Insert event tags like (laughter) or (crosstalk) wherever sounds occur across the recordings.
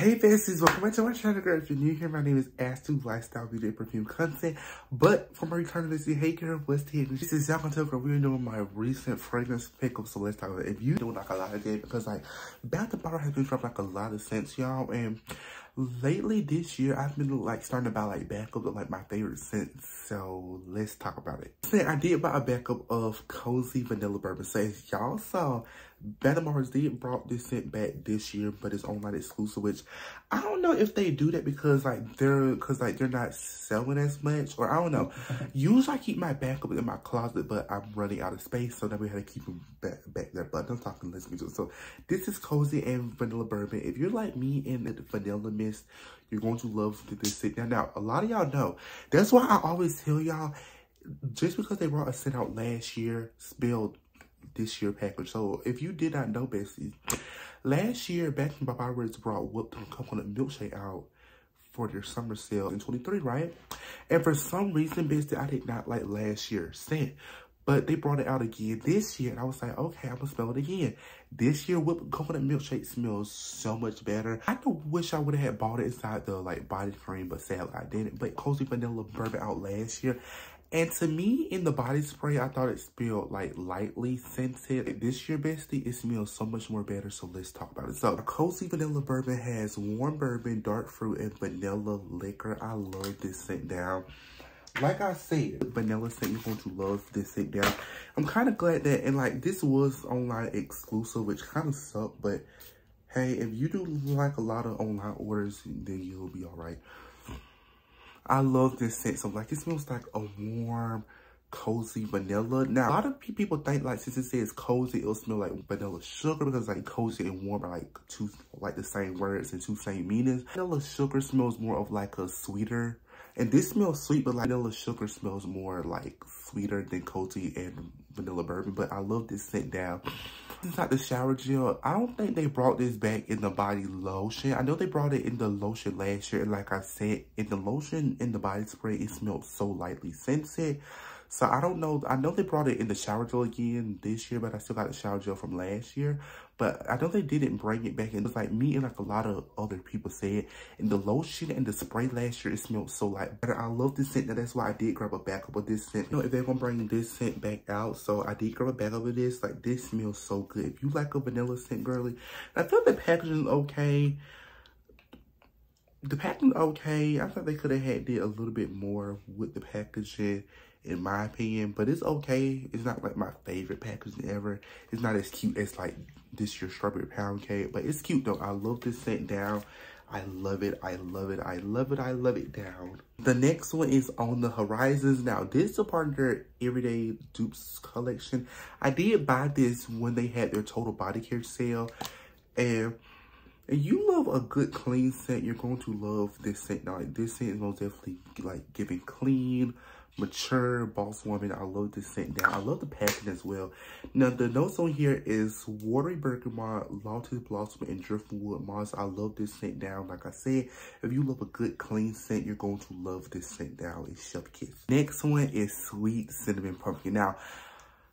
Hey besties, welcome back to my channel, girl. If you're new here, my name is Astu Lifestyle Beauty and Perfume Content. But for my return visit, hey girl, what's the This is Tell Girl. We're doing my recent fragrance pickup, so let's talk about it. If you doing like a lot of that, because like Bath and Body has been dropping like a lot of scents, y'all, and lately this year I've been like starting to buy like backup of like my favorite scents. So let's talk about it. So I did buy a backup of Cozy Vanilla Bourbon. So as y'all saw, Bath Mars did brought this scent back this year, but it's online exclusive, which I don't know if they do that because like they're because like they're not selling as much, or I don't know. (laughs) Usually I keep my backup in my closet, but I'm running out of space, so now we had to keep them back, back there. But I'm talking listen to So this is cozy and vanilla bourbon. If you're like me in the vanilla mist, you're going to love this scent. Now, now a lot of y'all know. That's why I always tell y'all, just because they brought a scent out last year, spilled this year package. So if you did not know, besties, last year, Bath and Body Works brought whipped coconut milkshake out for their summer sale in 23, right? And for some reason, bestie, I did not like last year's scent. But they brought it out again this year, and I was like, okay, I'm gonna smell it again. This year, whipped coconut milkshake smells so much better. I wish I would have bought it inside the like body cream, but sadly I didn't. But Cozy Vanilla Bourbon out last year, and to me, in the body spray, I thought it smelled like lightly scented. This year, bestie, it smells so much more better. So let's talk about it. So, Cozy Vanilla Bourbon has warm bourbon, dark fruit, and vanilla liquor. I love this scent down. Like I said, vanilla scent, you're going to love this scent down. I'm kind of glad that, and like, this was online exclusive, which kind of sucked. But, hey, if you do like a lot of online orders, then you'll be all right. I love this scent. So like it smells like a warm, cozy vanilla. Now, a lot of people think like since it says cozy, it'll smell like vanilla sugar because like cozy and warm are like two like the same words and two same meanings. Vanilla sugar smells more of like a sweeter. And this smells sweet, but like vanilla sugar smells more like sweeter than cozy and vanilla bourbon. But I love this scent down. This is not the shower gel. I don't think they brought this back in the body lotion. I know they brought it in the lotion last year. And like I said, in the lotion, in the body spray, it smelled so lightly scented. So I don't know. I know they brought it in the shower gel again this year, but I still got the shower gel from last year. But I know they didn't bring it back. And it's like me and like a lot of other people said, in the lotion and the spray last year, it smelled so like better. I love this scent. And that's why I did grab a backup of this scent. You know, if they're going to bring this scent back out. So I did grab a backup of this. Like this smells so good. If you like a vanilla scent, girly, I thought the packaging okay the packaging okay. I thought they could have had did a little bit more with the packaging in my opinion, but it's okay. It's not like my favorite packaging ever. It's not as cute as like this year's strawberry pound cake, but it's cute though. I love this scent down. I love it. I love it. I love it. I love it down. The next one is on the horizons. Now, this is a part of their everyday dupes collection. I did buy this when they had their total body care sale. And and you love a good clean scent, you're going to love this scent. Now, like, this scent is most definitely like giving clean, mature boss woman. I love this scent down. I love the packaging as well. Now, the notes on here is watery bergamot, lotus blossom, and driftwood moss. I love this scent down. Like I said, if you love a good clean scent, you're going to love this scent down. It's Chef Kiss. Next one is sweet cinnamon pumpkin. Now,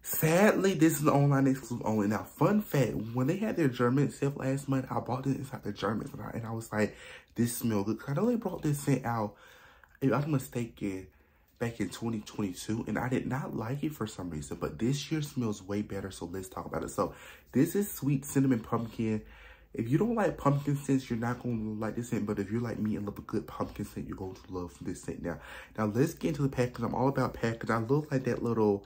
Sadly, this is the online exclusive only. Now, fun fact, when they had their German sale last month, I bought it inside the German and I was like, this smells good. I know they brought this scent out, if I'm mistaken, back in 2022 and I did not like it for some reason, but this year smells way better. So let's talk about it. So this is sweet cinnamon pumpkin. If you don't like pumpkin scents, you're not going to like this scent. But if you're like me and love a good pumpkin scent, you're going to love this scent now. Now let's get into the package. I'm all about package. I love like that little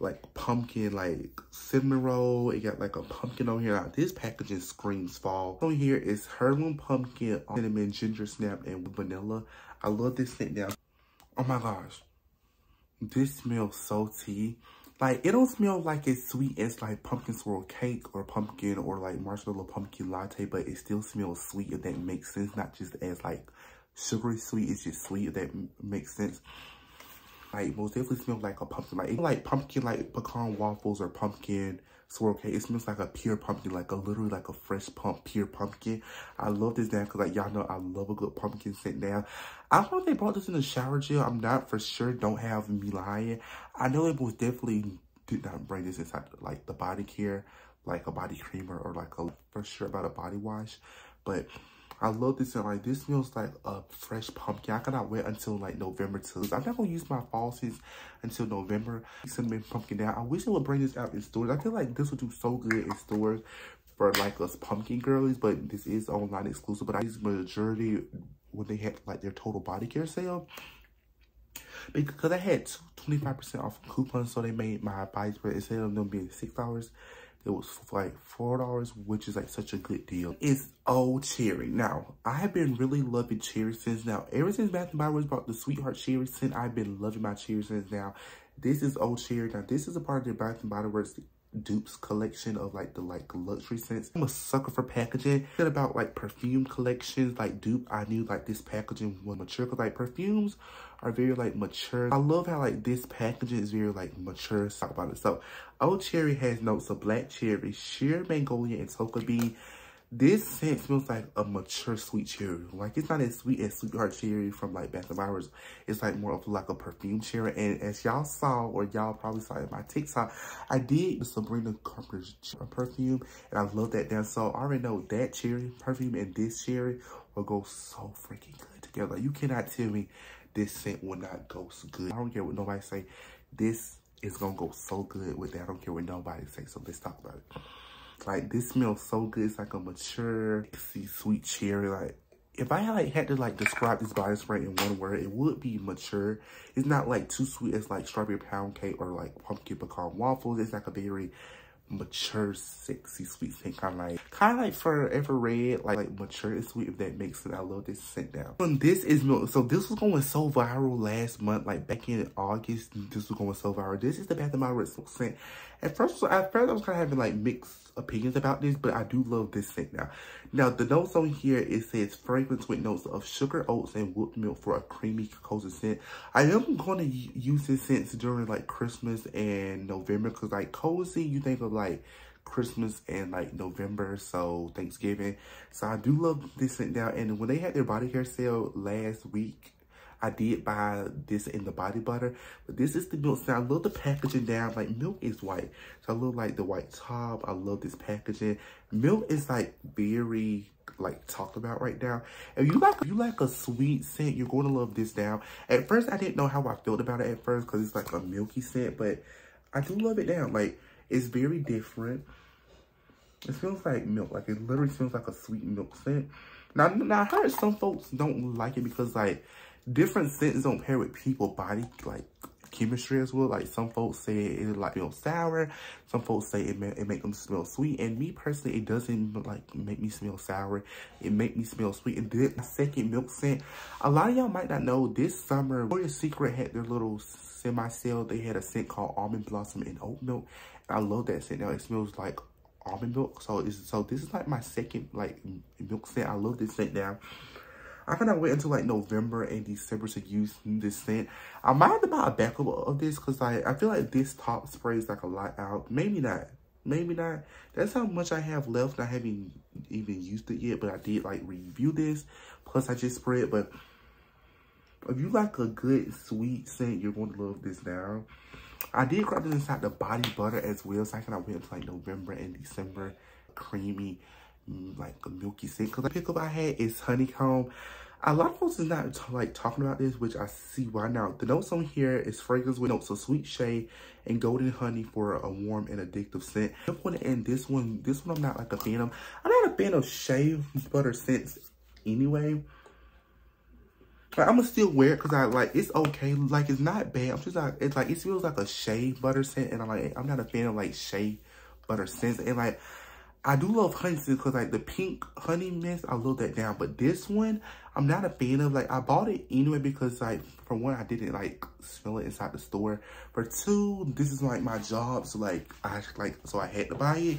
like pumpkin like cinnamon roll it got like a pumpkin on here now this packaging screams fall on here is heirloom pumpkin cinnamon ginger snap and vanilla i love this scent now Oh my gosh. This smells tea. Like, it don't smell like it's sweet as like pumpkin swirl cake or pumpkin or like marshmallow pumpkin latte, but it still smells sweet if that makes sense. Not just as like sugary sweet, it's just sweet if that makes sense. Like, most definitely smells like a pumpkin. Like, like pumpkin, like pecan waffles or pumpkin swirl cake. It smells like a pure pumpkin, like a literally like a fresh pump, pure pumpkin. I love this down because like y'all know I love a good pumpkin scent down. I don't know if they brought this in the shower gel. I'm not for sure. Don't have me lying. I know it was definitely did not bring this inside like the body care, like a body creamer or like a for sure about a body wash. But I love this scent. Like this smells like a fresh pumpkin. I cannot wait until like November to. I'm not gonna use my fall scents until November. Cinnamon pumpkin down. I wish it would bring this out in stores. I feel like this would do so good in stores for like us pumpkin girlies, but this is online exclusive. But I use majority when they had like their total body care sale because I had 25% off coupons, so they made my body spray instead of them being $6, it was like $4, which is like such a good deal. It's Old Cherry. Now, I have been really loving cherry since now. Ever since Bath & Body Works brought the Sweetheart Cherry scent, I've been loving my cherry scents now. This is Old Cherry. Now, this is a part of the Bath & Body Works dupes collection of like the like luxury scents. I'm a sucker for packaging. Said about like perfume collections like dupe. I knew like this packaging was mature because like perfumes are very like mature. I love how like this packaging is very like mature. Talk about it. So Old Cherry has notes of black cherry, sheer magnolia, and tonka bean. This scent smells like a mature sweet cherry. Like, it's not as sweet as Sweetheart Cherry from, like, Bath & Body It's, like, more of, like, a perfume cherry. And as y'all saw, or y'all probably saw in my TikTok, I did the Sabrina Carpenter perfume. And I love that down. So, I already know that cherry perfume and this cherry will go so freaking good together. You cannot tell me this scent will not go so good. I don't care what nobody say. This is to go so good with that. I don't care what nobody say. So, let's talk about it. Like this smells so good. It's like a mature, sexy, sweet cherry. Like if I like had to like describe this body spray in one word, it would be mature. It's not like too sweet as like strawberry pound cake or like pumpkin pecan waffles. It's like a very mature, sexy, sweet scent, kind of like, kind of like Forever Red, like, like mature and sweet, if that makes sense. I love this scent now. And this is. So this was going so viral last month, like back in August, this was going so viral. This is the Bath & Body Works scent. At first, at first I was kind of having like mixed opinions about this, but I do love this scent now. Now, the notes on here, it says fragrance with notes of sugar, oats, and whipped milk for a creamy, cozy scent. I am going to use this scent during like Christmas and November because like cozy, you think of like Christmas and like November, so Thanksgiving. So I do love this scent now. And when they had their body care sale last week, I did buy this in the body butter, but this is the milk scent. I love the packaging down. Like milk is white. So I love like the white top. I love this packaging. Milk is like very like talked about right now. If you like if you like a sweet scent, you're going to love this down. At first, I didn't know how I felt about it at first because it's like a milky scent, but I do love it down. Like it's very different. It smells like milk. Like it literally smells like a sweet milk scent. Now, now I heard some folks don't like it because like different scents don't pair with people body like chemistry as well. Like some folks say it like feel sour. Some folks say it, may, it make them smell sweet. And me personally, it doesn't like make me smell sour. It make me smell sweet. And this second milk scent, a lot of y'all might not know this summer, Victoria's Secret had their little semi-sale. They had a scent called Almond Blossom and Oat Milk. And I love that scent. Now it smells like almond milk. So so this is like my second like milk scent. I love this scent now. I cannot wait until like November and December to use this scent. I might have to buy a backup of this because like I feel like this top spray is like a lot out. Maybe not. Maybe not. That's how much I have left. I haven't even used it yet, but I did like review this. Plus I just sprayed. But if you like a good sweet scent, you're going to love this now. I did grab this inside the body butter as well. So I cannot wait until like November and December. Creamy like a milky scent. Because the pickle I had is honeycomb. A lot of folks is not like talking about this, which I see why now. The notes on here is fragrance with notes of sweet shade and golden honey for a warm and addictive scent. And this one, this one I'm not like a fan of. I'm not a fan of shea butter scents anyway. But I'm gonna still wear it because I like it's okay. Like it's not bad. I'm just like it's like it feels like a shea butter scent, and I'm like I'm not a fan of like shea butter scents. And like I do love honey because like the pink honey mist, I love that down. But this one, I'm not a fan of. Like I bought it anyway because like for one, I didn't like smell it inside the store. For two, this is like my job, so like I like so I had to buy it.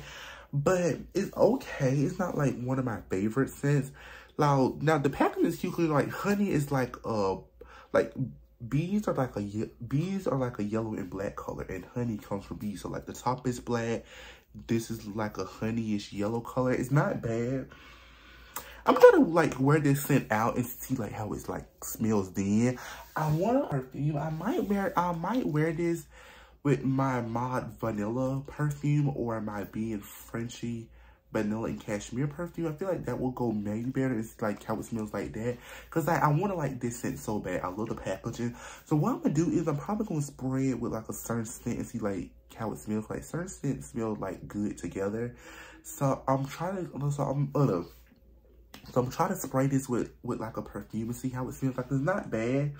But it's okay. It's not like one of my favorite scents. Now, now the packaging is cute. Like honey is like a like bees are like a bees are like a yellow and black color, and honey comes from bees. So like the top is black this is like a honeyish yellow color. It's not bad. I'm gonna like wear this scent out and see like how it's like smells then. I want a perfume. I might wear I might wear this with my mod vanilla perfume or my being Frenchy vanilla and cashmere perfume. I feel like that will go maybe better. It's like how it smells like that. Cause like, I want to like this scent so bad. I love the packaging. So what I'm gonna do is I'm probably gonna spray it with like a certain scent and see like how it smells like. Certain scents smell like good together. So I'm trying to, so I'm, uh, so I'm trying to spray this with, with like a perfume and see how it smells like. It's not bad.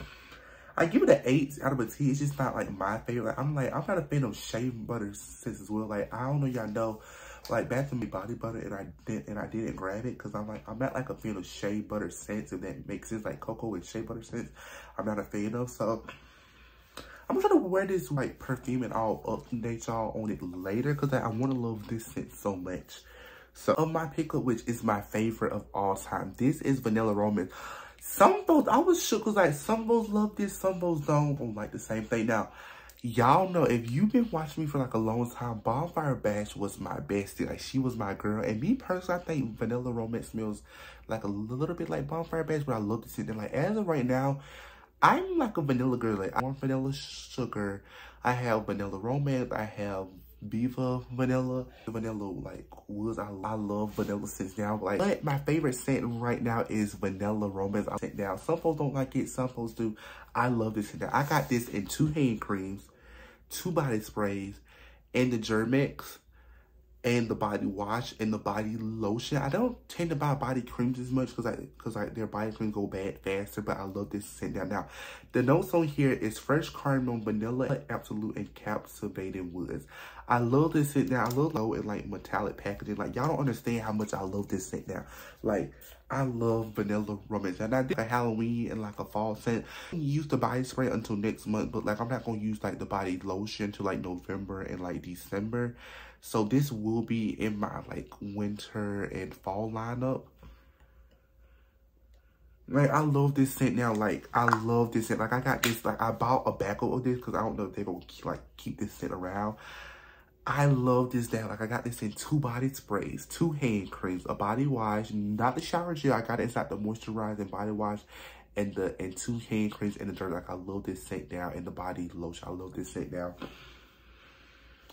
I give it an 8 out of a 10. It's just not like my favorite. Like, I'm like, I'm not a fan of shea butter scents as well. Like, I don't know y'all know like Bath and Body Butter and I did and I didn't grab it because I'm like I'm not like a fan of shea butter scents if that makes sense like cocoa and shea butter scents I'm not a fan of so I'm gonna wear this like perfume and I'll update y'all on it later because I, I want to love this scent so much so of my pickup which is my favorite of all time this is Vanilla Roman. some folks I was shook because like some folks love this some folks don't, don't like the same thing now y'all know if you've been watching me for like a long time, Bonfire Bash was my bestie. Like she was my girl. And me personally, I think Vanilla Romance smells like a little bit like Bonfire Bash, but I love to sit there. Like as of right now, I'm like a vanilla girl. Like I want vanilla sugar. I have vanilla romance. I have Viva vanilla. Vanilla like woods. I, I love vanilla scents now. Like but my favorite scent right now is vanilla romance. I scent now. Some folks don't like it, some folks do. I love this scent now. I got this in two hand creams two body sprays, and the Germ-X, and the body wash, and the body lotion. I don't tend to buy body creams as much because I because I, their body creams go bad faster, but I love this scent down. Now, the notes on here is fresh caramel, vanilla, absolute, and captivating woods. I love this scent now. I love low and like metallic packaging. Like y'all don't understand how much I love this scent now. Like I love vanilla romance. And I did a Halloween and like a fall scent. I use the body spray until next month, but like I'm not gonna use like the body lotion till like November and like December. So this will be in my like winter and fall lineup. Like, I love this scent now. Like, I love this scent. Like, I got this, like, I bought a backup of this because I don't know if they're going to, like, keep this scent around. I love this now. Like I got this in two body sprays, two hand creams, a body wash, not the shower gel. I got it inside the moisturizing body wash and the and two hand creams in the dirt. Like I love this scent now and the body lotion. I love this scent now.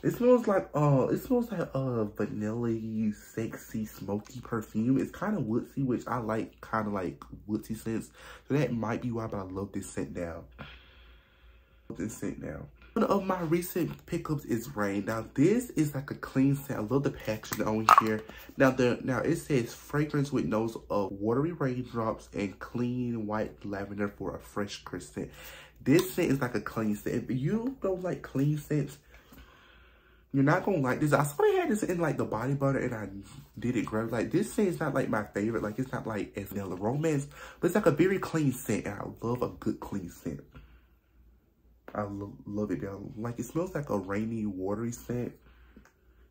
It smells like uh it smells like a vanilla sexy smoky perfume. It's kind of woodsy, which I like kind of like woodsy scents. So that might be why, but I love this scent now. This scent now. One of my recent pickups is Rain. Now this is like a clean scent. I love the packaging on here. Now the now it says fragrance with notes of watery raindrops and clean white lavender for a fresh crisp scent. This scent is like a clean scent. If you don't like clean scents, you're not gonna like this. I saw they had this in like the body butter and I did it grab. Like this scent is not like my favorite. Like it's not like as vanilla romance, but it's like a very clean scent and I love a good clean scent. I lo love it down. Like, it smells like a rainy, watery scent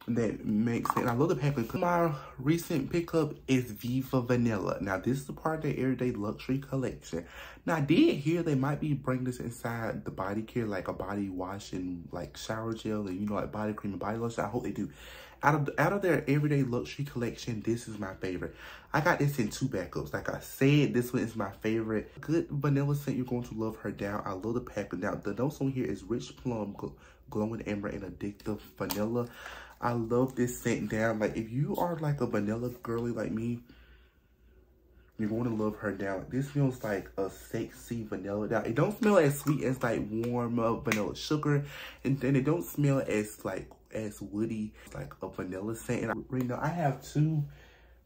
that makes sense. I love the packaging. My recent pickup is Viva Vanilla. Now, this is a part of the Everyday Luxury Collection. Now, I did hear they might be bringing this inside the body care, like a body wash and like shower gel and, you know, like body cream and body lotion. I hope they do. Out of, out of their everyday luxury collection, this is my favorite. I got this in two backups. Like I said, this one is my favorite. Good vanilla scent. You're going to love her down. I love the packaging. Now, the notes on here is rich plum, glowing amber, and addictive vanilla. I love this scent down. Like, if you are like a vanilla girly like me, you're going to love her down. This smells like a sexy vanilla down. It don't smell as sweet as like warm up vanilla sugar. And then it don't smell as like as woody, like a vanilla scent. And I, now I have two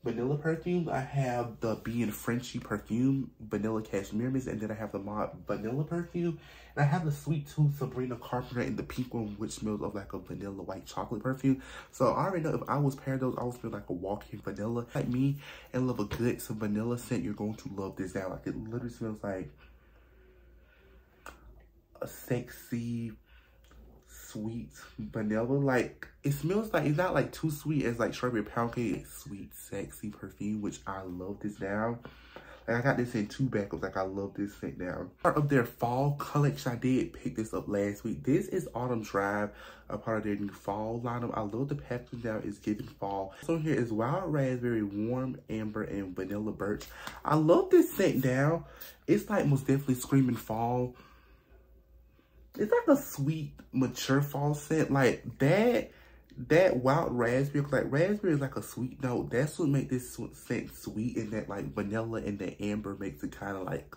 vanilla perfumes. I have the Being Frenchy perfume, vanilla cashmere mist, and then I have the Mod vanilla perfume. And I have the Sweet Tooth Sabrina Carpenter in the pink one, which smells of like a vanilla white chocolate perfume. So I already know if I was pairing those, I would smell like a walking vanilla. Like me and love a good some vanilla scent, you're going to love this now. Like it literally smells like a sexy sweet vanilla. Like, it smells like, it's not like too sweet as like strawberry pound cake. It's sweet, sexy perfume, which I love this now. Like, I got this in two backups. Like, I love this scent now. Part of their fall collection, I did pick this up last week. This is Autumn Drive, a part of their new fall lineup. I love the packaging now. It's giving fall. So here is Wild Raspberry, Warm Amber, and Vanilla Birch. I love this scent now. It's like most definitely screaming fall it's like a sweet, mature fall scent. Like that, that wild raspberry, like raspberry is like a sweet note. That's what make this scent sweet and that like vanilla and the amber makes it kind of like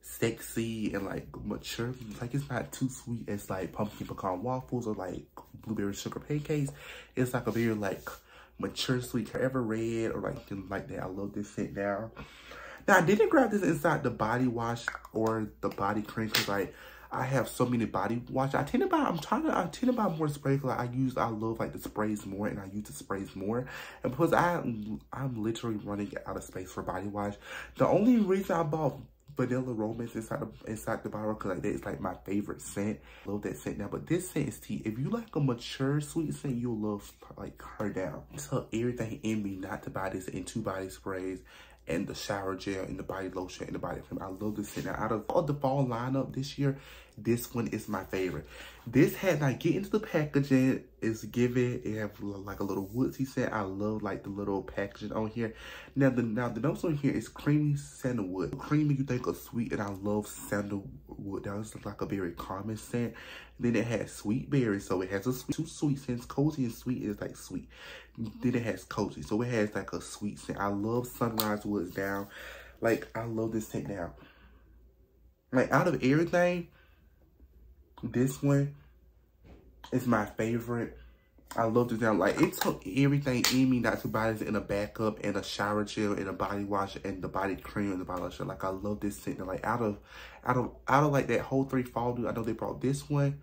sexy and like mature. Like it's not too sweet as like pumpkin pecan waffles or like blueberry sugar pancakes. It's like a very like mature sweet, forever red or like things like that. I love this scent now. Now I didn't grab this inside the body wash or the body cream because like I have so many body wash. I tend to buy, I'm trying to, I tend to buy more sprays. Like I use, I love like the sprays more and I use the sprays more. And because I, I'm literally running out of space for body wash. The only reason I bought vanilla romance inside the inside the bottle because like that is like my favorite scent love that scent now but this scent is tea if you like a mature sweet scent you'll love like her down tell everything in me not to buy this in two body sprays and the shower gel and the body lotion and the body cream. I love this scent. Now, out of all the fall lineup this year, this one is my favorite. This hat, like get into the packaging is given it have like a little woodsy scent. I love like the little packaging on here. Now the now the notes on here is creamy sandalwood. Creamy you think of sweet and I love sandalwood. That was like a very common scent. Then it has sweet berries, so it has a sweet, two sweet scents. Cozy and sweet is like sweet. Then it has cozy, so it has like a sweet scent. I love sunrise woods down. Like I love this scent now. Like out of everything, this one is my favorite. I love this now. Like, it took everything in me not to buy this in a backup and a shower gel and a body wash and the body cream and the body lotion. Like, I love this scent. Like, out of, out of, out of like that whole three fall dude, I know they brought this one,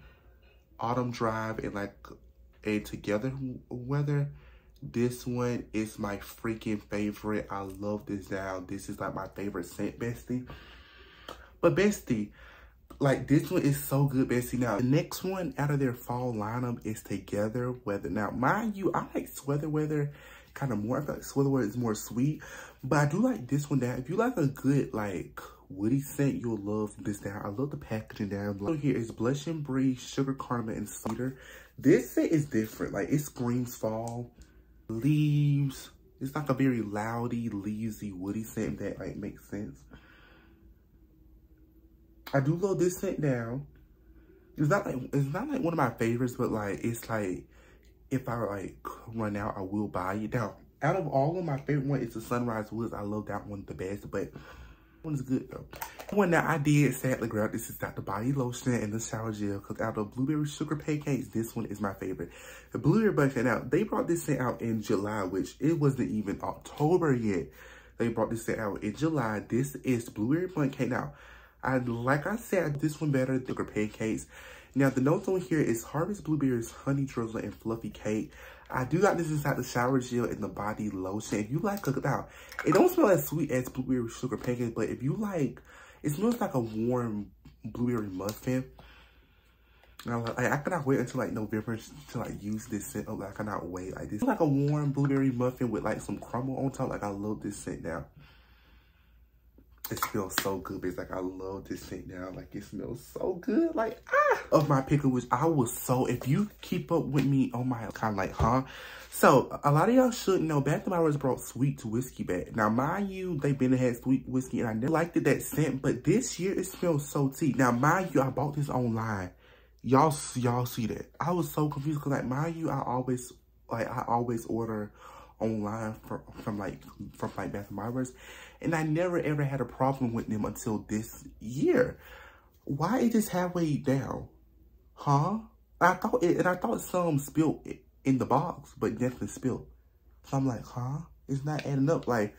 Autumn Drive, and like a Together Weather. This one is my freaking favorite. I love this now. This is like my favorite scent, bestie. But bestie, like this one is so good, Bessie. Now the next one out of their fall lineup is Together Weather. Now, mind you, I like Sweater Weather kind of more. I feel like Sweater Weather is more sweet, but I do like this one down. If you like a good like woody scent, you'll love this down. I love the packaging down. So here is Blush and Breeze, Sugar Caramel, and Cedar. This scent is different. Like it screams fall, leaves. It's like a very loudy, leazy, woody scent that like makes sense. I do love this scent down. It's not like it's not like one of my favorites, but like it's like if I like run out, I will buy it. Now, out of all of my favorite one, it's the Sunrise Woods. I love that one the best, but one is good though. One that I did sadly grab this is the body lotion and the shower gel because out of blueberry sugar pancakes, this one is my favorite. The blueberry bucket now they brought this scent out in July, which it wasn't even October yet. They brought this scent out in July. This is blueberry bundt cake. Now, I like I said, this one better than pancakes. Now, the notes on here is Harvest Blueberries, Honey Drizzle, and Fluffy Cake. I do got this inside the shower gel and the body lotion. If you like cook now, it don't smell as sweet as blueberry sugar pancakes, but if you like, it smells like a warm blueberry muffin. Like, I cannot wait until like November to like use this scent. Oh, I cannot wait. Like this, like a warm blueberry muffin with like some crumble on top. Like I love this scent now. It smells so good, It's like I love this scent now. Like it smells so good. Like ah of my pickle, which I was so if you keep up with me on my kind of like, huh? So a lot of y'all should know Bath and Body Works brought sweet to whiskey back. Now mind you, they've been had sweet whiskey and I never liked it that scent, but this year it smells so tea. Now mind you, I bought this online. Y'all y'all see that. I was so confused because like mind you, I always like I always order online from, from like from like Bath and Body Works, and I never ever had a problem with them until this year. Why is this halfway down? Huh? I thought it, and I thought some spilled in the box, but definitely spilled. So I'm like, huh? It's not adding up. Like,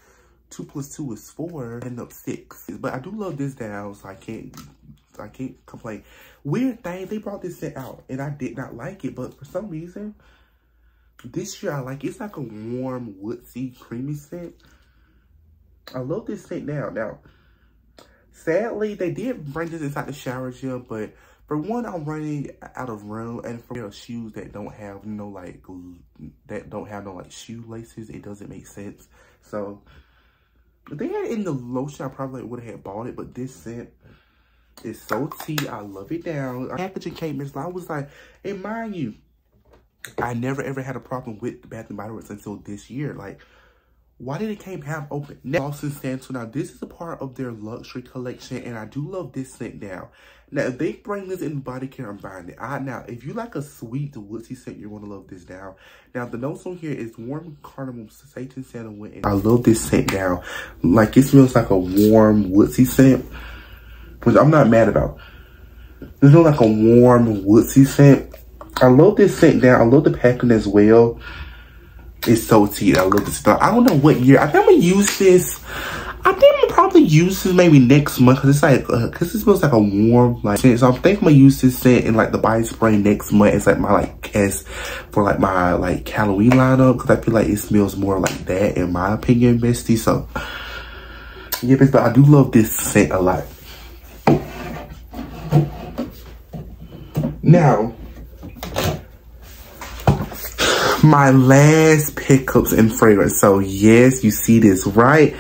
two plus two is four, end up six. But I do love this down, so I can't, I can't complain. Weird thing, they brought this set out, and I did not like it, but for some reason, this year I like It's like a warm, woodsy, creamy scent. I love this scent now. Now, sadly, they did bring this inside the shower gel, but for one, I'm running out of room, and for shoes that don't have no like that don't have no like shoelaces, it doesn't make sense. So, if they had in the lotion, I probably would have bought it, but this scent is so tea. I love it down. Packaging came in, so I was like, and mind you, I never ever had a problem with the Bath and Body Works until this year. Like why did it came half open? Now, Boston Santal. Now, this is a part of their luxury collection, and I do love this scent now. Now, if they bring this in body care, I'm buying it. I, now, if you like a sweet woodsy scent, you're going to love this now. Now, the notes on here is warm cardamom, Satan, sandalwood, and I love this scent now. Like, it smells like a warm woodsy scent, which I'm not mad about. It smells like a warm woodsy scent. I love this scent down. I love the packaging as well. It's so tea. I love this stuff. I don't know what year. I think I'm gonna use this. I think I'm probably use this maybe next month because it's like, uh, cause it smells like a warm like scent. So I think I'm gonna use this scent in like the body spray next month. It's like my like as for like my like Halloween lineup because I feel like it smells more like that in my opinion, bestie. So yeah, but I do love this scent a lot. Now, my last pickups in fragrance. So yes, you see this, right?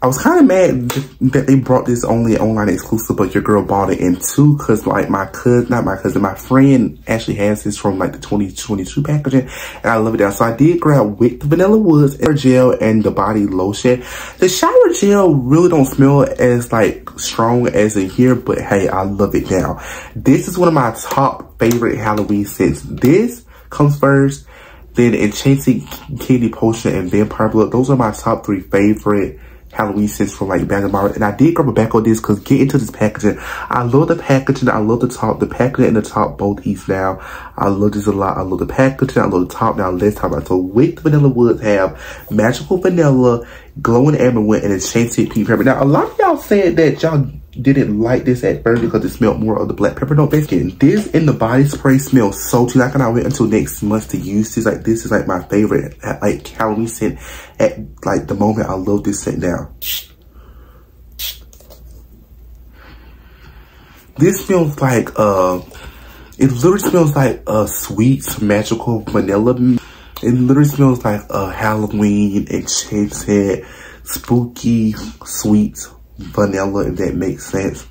I was kind of mad that they brought this only online exclusive, but your girl bought it in two because like my cousin, not my cousin, my friend actually has this from like the 2022 packaging and I love it now. So I did grab with the Vanilla Woods air gel and the body lotion. The shower gel really don't smell as like strong as in here, but hey, I love it now. This is one of my top favorite Halloween scents. This comes first then Enchanted Candy Potion and Vampire Blood. Those are my top three favorite Halloween scents from like Bath & Body. And I did grab a back on this because get into this packaging. I love the packaging. I love the top. The packaging and the top both east now. I love this a lot. I love the packaging. I love the top. Now let's talk about So with Vanilla Woods have Magical Vanilla, Glowing amber and Enchanted Pink Pepper. Now a lot of y'all said that y'all didn't like this at first because it smelled more of the black pepper. Note basically this in the body spray smells so too i cannot wait until next month to use this. Like this is like my favorite at, like halloween scent at like the moment. I love this scent now. This smells like uh it literally smells like a sweet magical vanilla. It literally smells like a halloween enchanted spooky sweet vanilla, if that makes sense.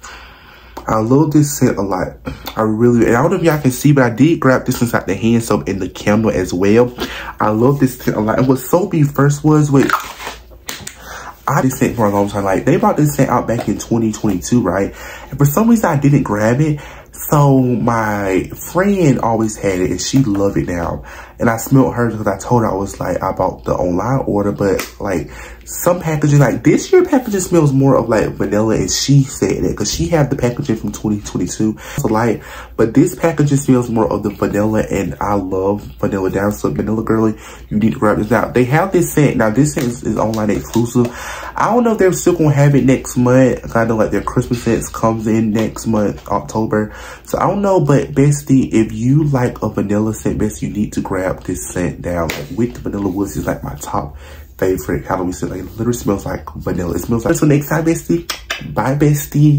I love this scent a lot. I really, and I don't know if y'all can see, but I did grab this inside the hand soap and the candle as well. I love this scent a lot. And what Soapy first was with, I just scent for a long time. Like, they brought this scent out back in 2022, right? And for some reason, I didn't grab it. So my friend always had it and she loved it now. And I smelled her because I told her I was like, I bought the online order, but like some packaging, like this year packaging smells more of like vanilla and she said it because she had the packaging from 2022. So like, but this packaging smells more of the vanilla and I love vanilla down. So vanilla girly, you need to grab this. Now they have this scent. Now this scent is, is online exclusive. I don't know if they're still going to have it next month. I know like their Christmas scents comes in next month, October. So I don't know, but bestie, if you like a vanilla scent, best you need to grab this scent down. Like with the vanilla woods is like my top favorite Halloween scent. Like it literally smells like vanilla. It smells like, so next time, bestie, bye bestie.